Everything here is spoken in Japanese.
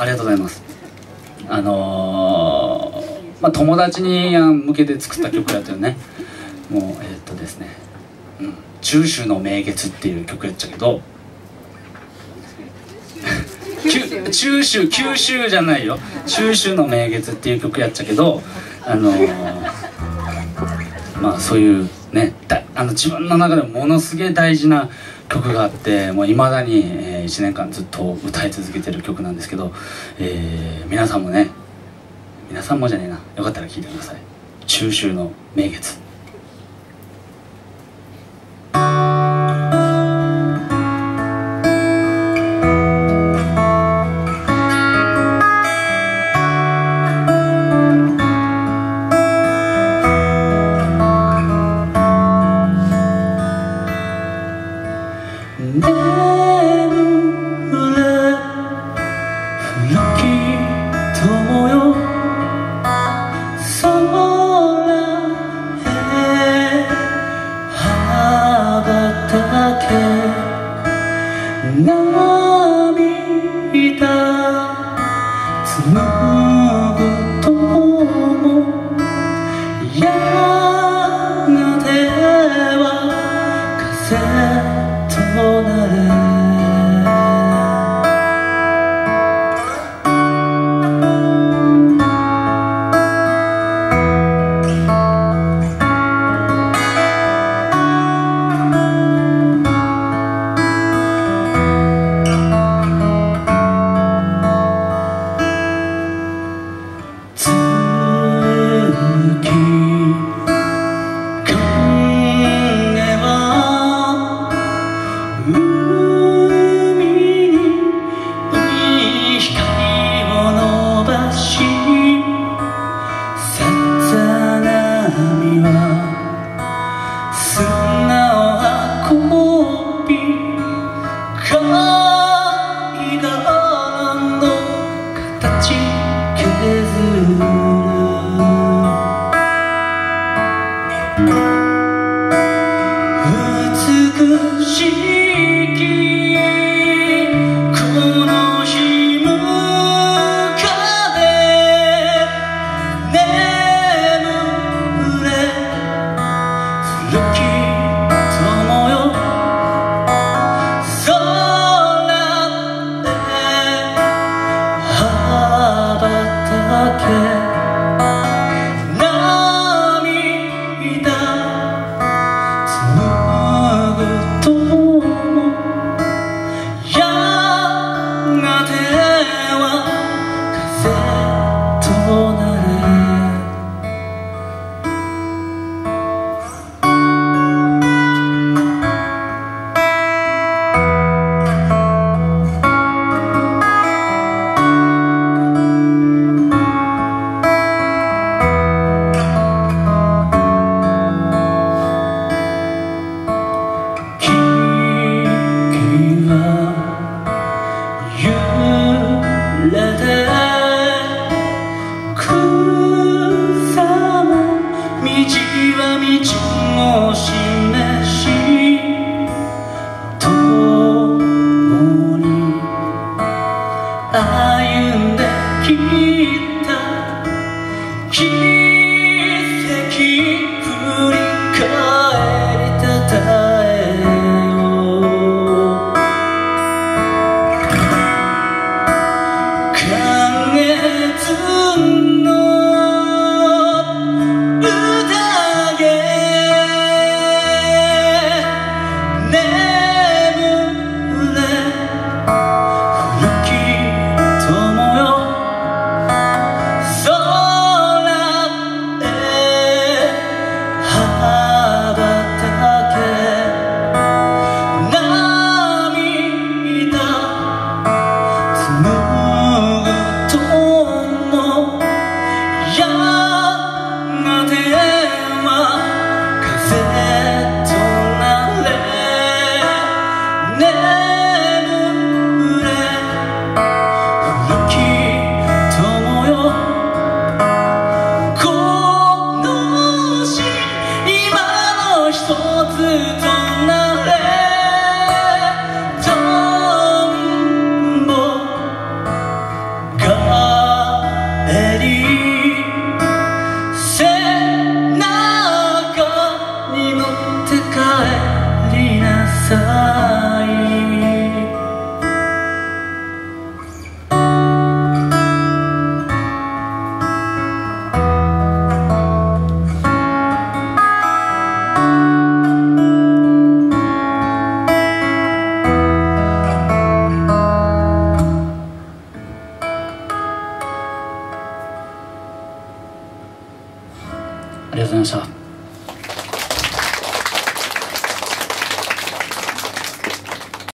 ありがとうございます。あのー、まあ友達に向けて作った曲やったよね。もうえー、っとですね「うん、中秋の名月」っていう曲やっちゃけど。中秋？九州じゃないよ「中秋の名月」っていう曲やっちゃけど。あのー、まあそういうねあの自分の中でものすげえ大事な曲があってもう未だに、え、1年間ずっと歌い続けてる曲なんですけど、えー、皆さんもね皆さんもじゃねえなよかったら聴いてください「中秋の名月」なる You. 歩んできた。ありがとうございました。